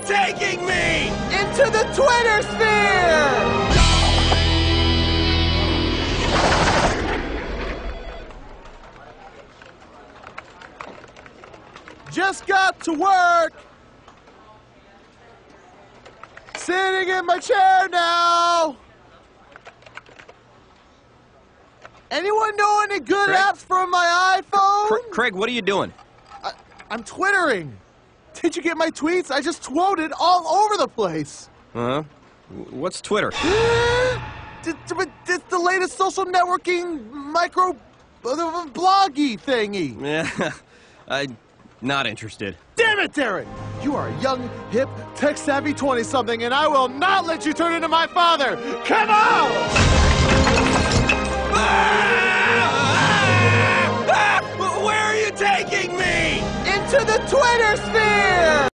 you taking me? Into the Twitter sphere! Just got to work. Sitting in my chair now. Anyone know any good Craig? apps for my iPhone? Cr- Craig, what are you doing? I, I'm twittering. Did you get my tweets? I just tweeted all over the place. Uh huh. What's Twitter? D- d- but It's the latest social networking micro bloggy thingy. Yeah, I'm not interested. Damn it, Darren! You are a young, hip, tech savvy 20 something, and I will not let you turn into my father! Come on! Where are you taking me? to the Twitter sphere!